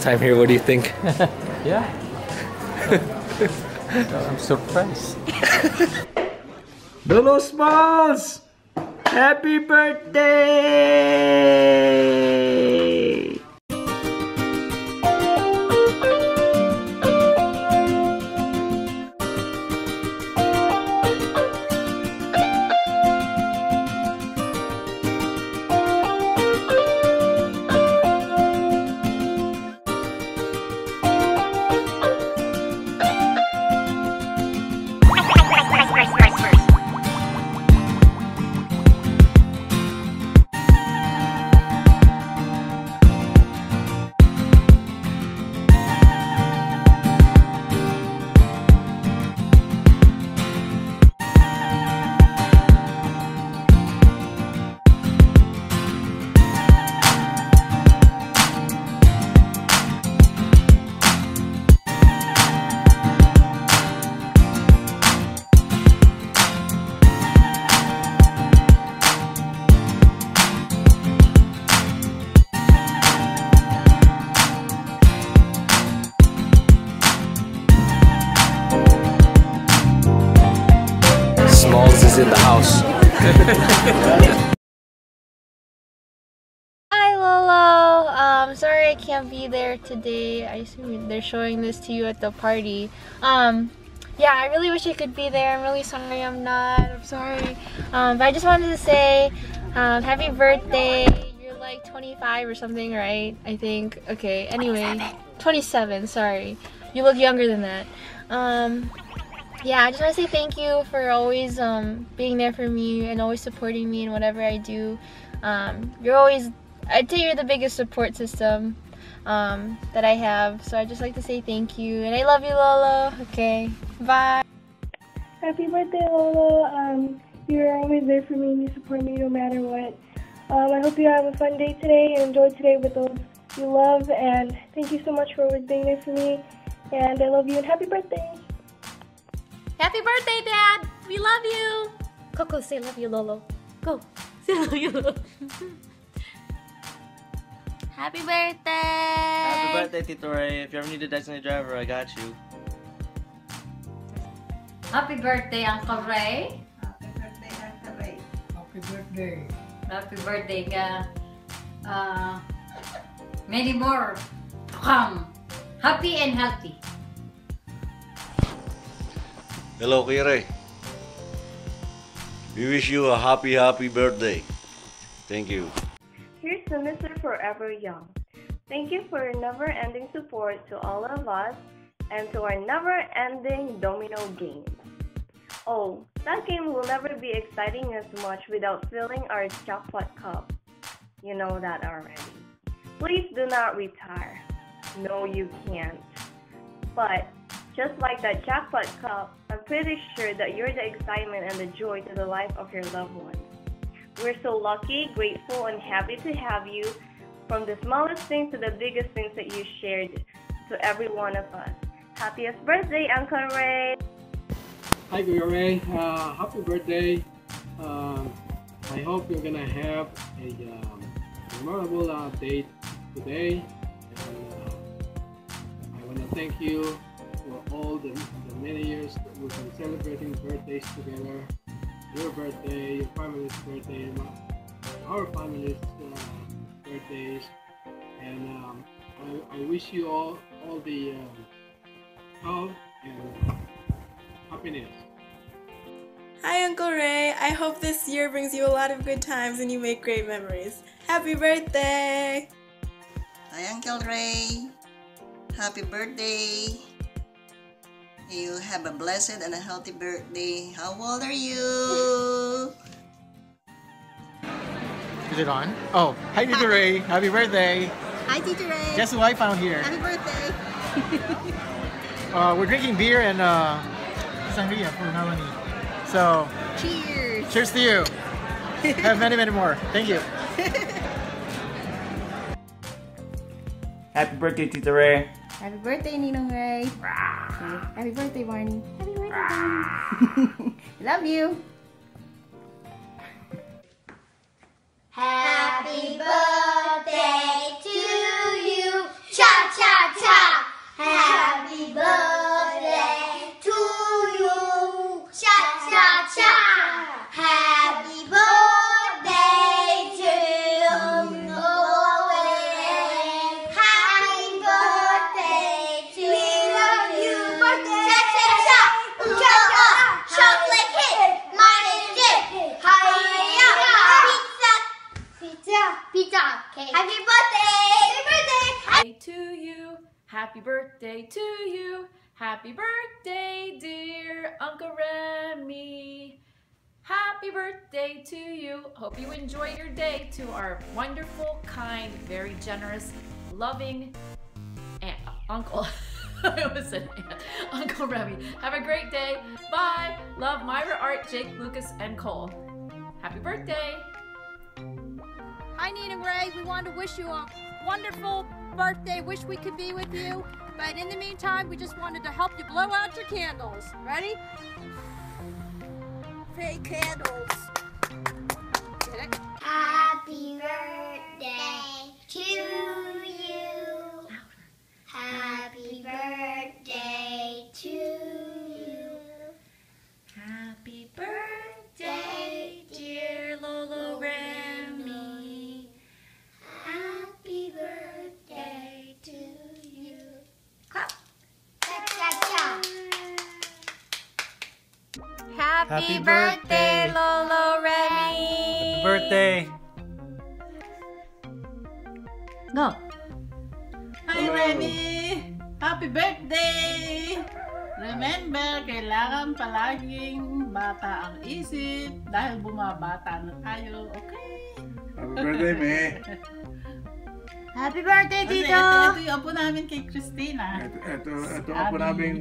time here, what do you think? Yeah. I'm surprised. Lolo Smalls! Happy birthday! Is in the house. Hi Lolo. Um, sorry I can't be there today. I assume they're showing this to you at the party. Um, yeah, I really wish I could be there. I'm really sorry I'm not. I'm sorry. Um, but I just wanted to say, um, happy birthday. You're like 25 or something, right? I think. Okay. Anyway, 27. Sorry. You look younger than that. Um, yeah, I just want to say thank you for always um, being there for me and always supporting me in whatever I do. Um, you're always, I'd say you're the biggest support system um, that I have. So I'd just like to say thank you. And I love you, Lolo. Okay, bye. Happy birthday, Lolo. Um, you're always there for me and you support me no matter what. Um, I hope you have a fun day today and enjoy today with those you love. And thank you so much for always being there for me. And I love you and happy birthday. Happy birthday, Dad! We love you! Coco, say love you, Lolo. Go. Say love you, Lolo. Happy birthday! Happy birthday, Tito Ray. If you ever need a designated driver, I got you. Happy birthday, Uncle Ray. Happy birthday, Uncle Ray. Happy birthday. Happy birthday ka. Uh, many more to come. Happy and healthy. Hello, Ray. We wish you a happy, happy birthday. Thank you. Here's to Mr. Forever Young. Thank you for your never ending support to all of us and to our never ending domino game. Oh, that game will never be exciting as much without filling our jackpot cup. You know that already. Please do not retire. No, you can't. But just like that jackpot cup, I'm pretty sure that you're the excitement and the joy to the life of your loved ones. We're so lucky, grateful, and happy to have you from the smallest things to the biggest things that you shared to every one of us. Happiest birthday, Uncle Ray! Hi, Kuya Ray. Uh, happy birthday. Um, I hope you're gonna have a um, memorable uh, date today. And uh, I want to thank you for all the, the many years that we've been celebrating birthdays together. Your birthday, your family's birthday, my, our family's uh, birthdays, and um, I, I wish you all all the um, health and happiness. Hi, Uncle Ray. I hope this year brings you a lot of good times and you make great memories. Happy birthday! Hi, Uncle Ray. Happy birthday. You have a blessed and a healthy birthday. How old are you? Is it on? Oh, hi, Tito Ray. Happy birthday. Hi, Tito Ray. Guess who I found here? Happy birthday. Uh, we're drinking beer and uh, sangria for Melanie. So, Cheers. cheers to you. Have many, many more. Thank you. Happy birthday, Tito Ray. Happy birthday, Ninong Ray. Happy birthday, Barney. Happy birthday, Barney. Love you. Happy birthday to you. Happy birthday, dear Uncle Remy. Happy birthday to you. Hope you enjoy your day to our wonderful, kind, very generous, loving aunt, uncle. I almost said aunt. Uncle Remy. Have a great day. Bye. Love Myra, Art, Jake, Lucas, and Cole. Happy birthday. Hi, Nina and Ray. We want to wish you a wonderful birthday. Wish we could be with you. But in the meantime, we just wanted to help you blow out your candles. Ready? Fake candles. Happy, Happy birthday, birthday. Lolo Remy. Happy birthday. Go. Hi, Remy! Happy birthday! Remember, kailangan palaging bata ang isip dahil bumabata na tayo, okay? Happy birthday, me. Happy birthday, Tito. ito, ito yung apo namin kay Christina. Ito, ito, ito Si ang po Abby. namin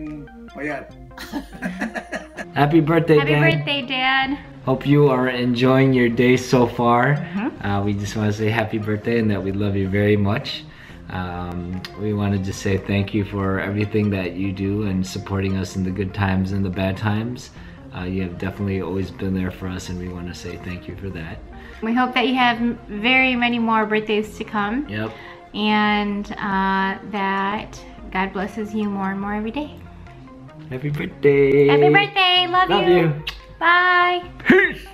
payat. Happy birthday, Happy Dan. birthday, Dad. Hope you are enjoying your day so far. Mm-hmm. Uh, we just want to say happy birthday and that we love you very much. Um, we want to just say thank you for everything that you do and supporting us in the good times and the bad times. Uh, you have definitely always been there for us, and we want to say thank you for that. We hope that you have very many more birthdays to come Yep. and uh, that God blesses you more and more every day. Happy birthday. Happy birthday. Love, Love you. you. Bye. Peace.